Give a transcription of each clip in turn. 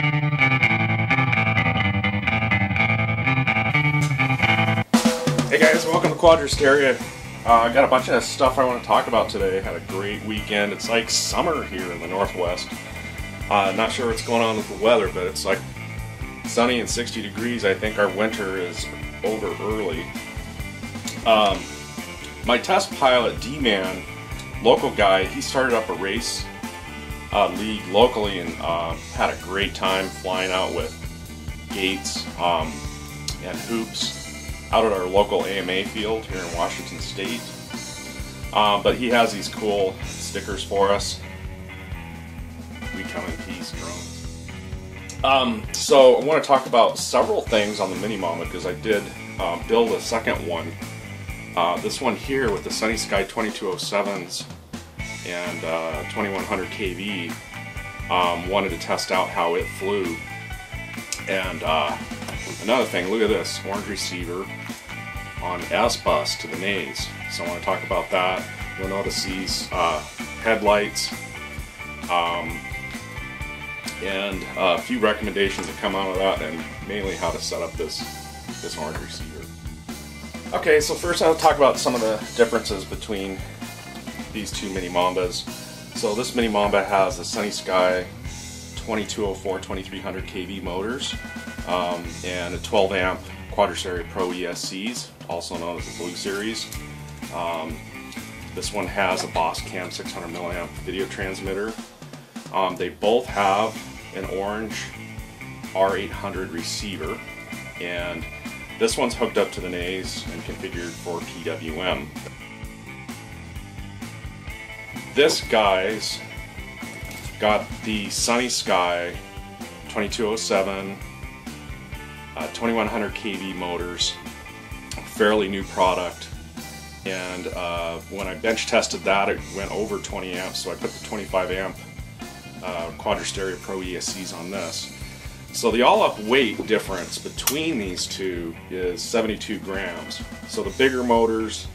Hey guys, welcome to Quadrysteria. Uh, I got a bunch of stuff I want to talk about today. Had a great weekend. It's like summer here in the Northwest. Uh, not sure what's going on with the weather, but it's like sunny and 60 degrees. I think our winter is over early. Um, my test pilot, D-Man, local guy, he started up a race uh, league locally and uh, had a great time flying out with gates um, and hoops out at our local AMA field here in Washington State. Um, but he has these cool stickers for us. We come in peace, drones. Um, so I want to talk about several things on the Mini Mamba because I did uh, build a second one. Uh, this one here with the SunnySky 2207s and uh, 2100 kV. Um, wanted to test out how it flew. And uh, another thing, look at this orange receiver on S-Bus to the Naze. So I want to talk about that. You'll notice these uh, headlights um, and uh, a few recommendations that come out of that and mainly how to set up this, this orange receiver. Okay, so first I'll talk about some of the differences between these two Mini Mambas. So this Mini Mamba has the SunnySky 2204 2300 kV motors um, and a 12 amp Quadrysteria Pro ESCs, also known as the Blue Series. Um, this one has a Boss Cam 600 milliamp video transmitter. Um, they both have an orange R800 receiver, and this one's hooked up to the Naze and configured for PWM. This guy's got the SunnySky 2207 uh, 2100 kV motors, fairly new product. And uh, when I bench tested that, it went over 20 amps, so I put the 25 amp uh, Quadrysteria Pro ESCs on this. So the all-up weight difference between these two is 72 grams. So the bigger motors,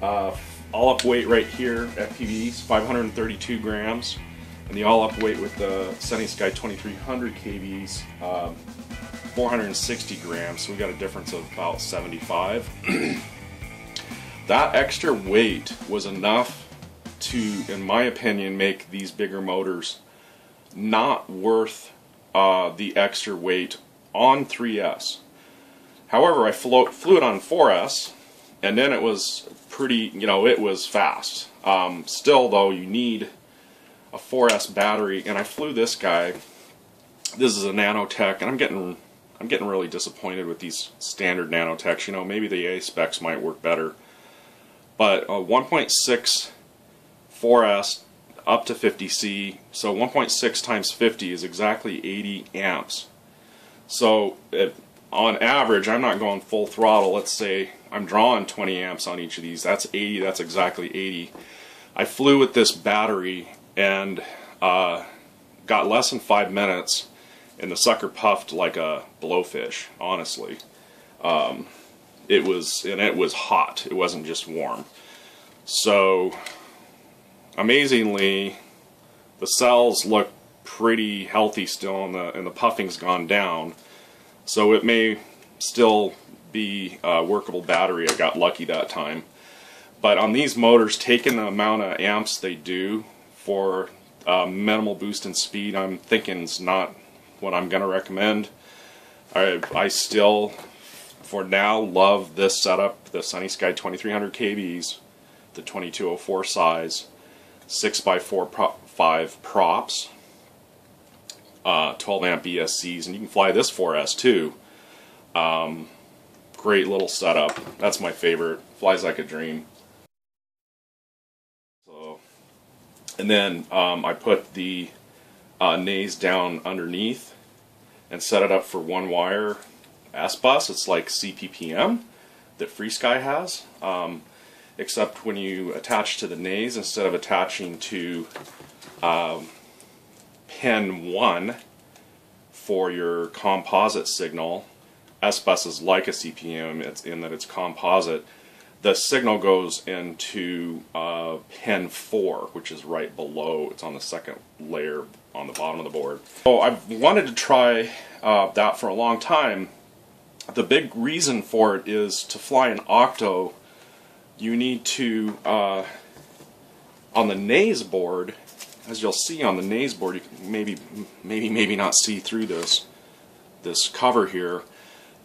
uh, all-up weight right here, FPVs, 532 grams, and the all-up weight with the SunnySky 2300 kVs, um, 460 grams, so we got a difference of about 75. that extra weight was enough to, in my opinion, make these bigger motors not worth uh, the extra weight on 3S. However, I flew it on 4S, and then it was pretty, you know, it was fast. Um, still, though, you need a 4S battery, and I flew this guy. This is a Nanotech, and I'm getting I'm getting really disappointed with these standard nanotechs. You know, maybe the A specs might work better. But uh, 1.6 4S up to 50C, so 1.6 times 50 is exactly 80 amps. So if, on average, I'm not going full throttle. Let's say I'm drawing 20 amps on each of these. That's 80. That's exactly 80. I flew with this battery and uh, got less than five minutes and the sucker puffed like a blowfish, honestly. Um, it was, and it was hot. It wasn't just warm. So, amazingly, the cells look pretty healthy still, and the, and the puffing's gone down. So it may still be a workable battery. I got lucky that time. But on these motors, taking the amount of amps they do for uh, minimal boost in speed, I'm thinking is not what I'm going to recommend. I, I still, for now, love this setup, the SunnySky 2300 KVs, the 2204 size, 6x4 pro 5 props, uh, 12 amp ESCs, and you can fly this 4S too. Um, great little setup. That's my favorite. Flies like a dream. So, and then um, I put the uh, Naze down underneath and set it up for one wire S-Bus. It's like CPPM that FrSky has, um, except when you attach to the Naze, instead of attaching to um, pin 1 for your composite signal, S-Bus is like a CPM it's in that it's composite. The signal goes into uh, pin 4, which is right below, it's on the second layer on the bottom of the board. So I've wanted to try uh, that for a long time. The big reason for it is to fly an octo, you need to, uh, on the Naze board, as you'll see on the Naze board, you can maybe, maybe, maybe not see through this, this cover here,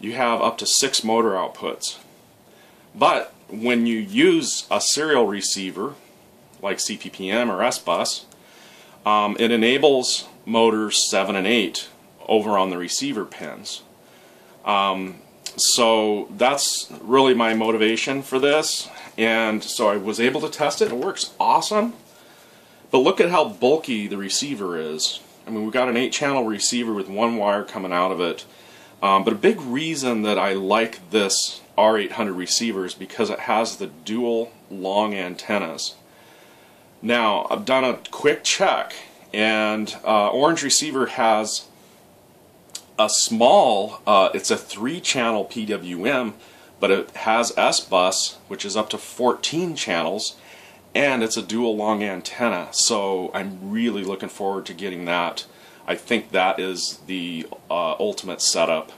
you have up to six motor outputs. But when you use a serial receiver, like CPPM or S-Bus, um, it enables motors 7 and 8 over on the receiver pins. Um, so that's really my motivation for this. And so I was able to test it. It works awesome. But look at how bulky the receiver is. I mean, we've got an 8-channel receiver with one wire coming out of it. Um, but a big reason that I like this R800 receiver is because it has the dual long antennas. Now, I've done a quick check, and uh, Orange Receiver has a small, uh, it's a three-channel PWM, but it has S-Bus, which is up to 14 channels, and it's a dual long antenna, so I'm really looking forward to getting that. I think that is the uh, ultimate setup.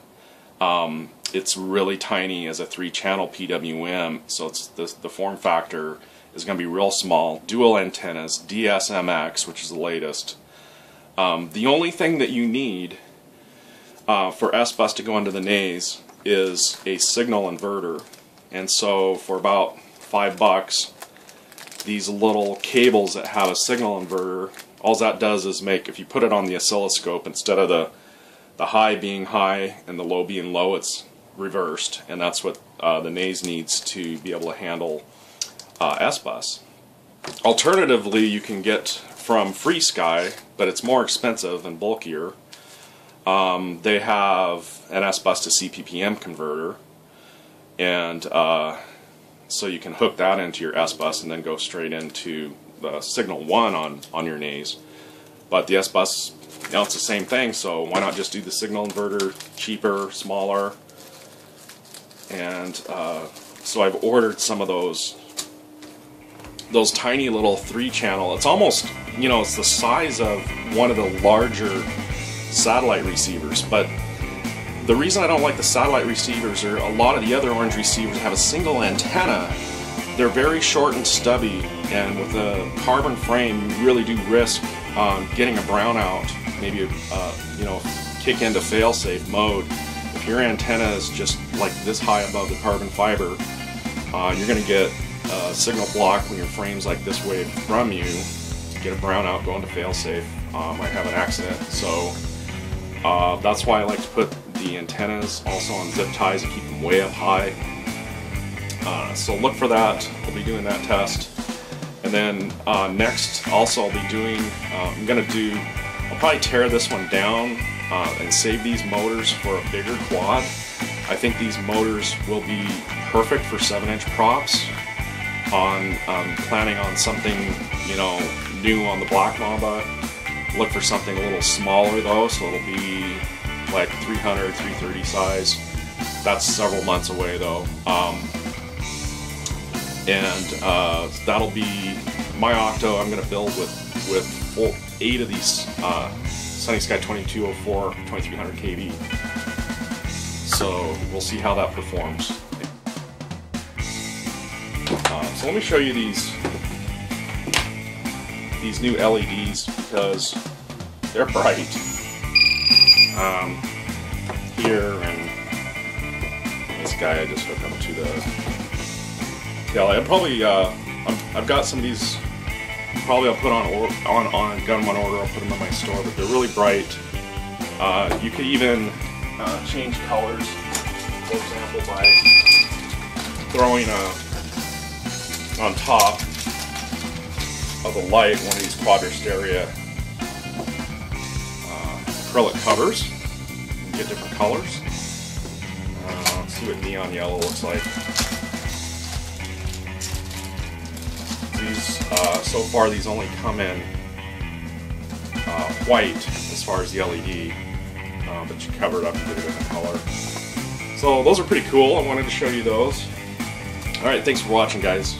Um, it's really tiny as a three-channel PWM, so it's the, the form factor is going to be real small. Dual antennas, DSMX, which is the latest. Um, the only thing that you need uh, for S-Bus to go into the Naze is a signal inverter. And so for about five bucks, these little cables that have a signal inverter, all that does is make, if you put it on the oscilloscope, instead of the, the high being high and the low being low, it's reversed. And that's what uh, the Naze needs to be able to handle uh, S-Bus. Alternatively, you can get from FrSky, but it's more expensive and bulkier. Um, they have an S-Bus to CPPM converter, and uh, so you can hook that into your S-Bus and then go straight into the Signal 1 on, on your Naze. But the S-Bus, you know, it's the same thing, so why not just do the signal inverter, cheaper, smaller, and uh, so I've ordered some of those those tiny little three channel. It's almost, you know, it's the size of one of the larger satellite receivers. But the reason I don't like the satellite receivers or a lot of the other orange receivers have a single antenna. They're very short and stubby, and with a carbon frame, you really do risk um, getting a brownout. Maybe, uh, you know, kick into fail-safe mode. If your antenna is just like this high above the carbon fiber, uh, you're going to get uh, signal block when your frame's like this way from you, get a brownout, go into failsafe, uh, might have an accident. So uh, that's why I like to put the antennas also on zip ties to keep them way up high. Uh, so look for that. We'll be doing that test. And then uh, next, also I'll be doing, uh, I'm going to do, I'll probably tear this one down and save these motors for a bigger quad. I think these motors will be perfect for 7 inch props on um, planning on something, you know, new on the Black Mamba. Look for something a little smaller though, so it'll be like 300, 330 size. That's several months away though. Um, and uh, that'll be my Octo. I'm going to build with with eight of these uh, SunnySky 2204 2300 kV. So we'll see how that performs. Uh, so let me show you these these new LEDs because they're bright. Um, here and this guy I just hooked up to the yeah. I probably uh, i have got some of these. Probably I'll put on or, on on gun one order. I'll put them in my store, but they're really bright. Uh, you could even uh, change colors, for example, by throwing a on top of the light one of these Quadrysteria uh, acrylic covers. get different colors. Uh, see what neon yellow looks like. These, uh, so far, these only come in uh, white as far as the LED, uh, but you cover it up and get a different color. So those are pretty cool. I wanted to show you those. Alright, thanks for watching, guys.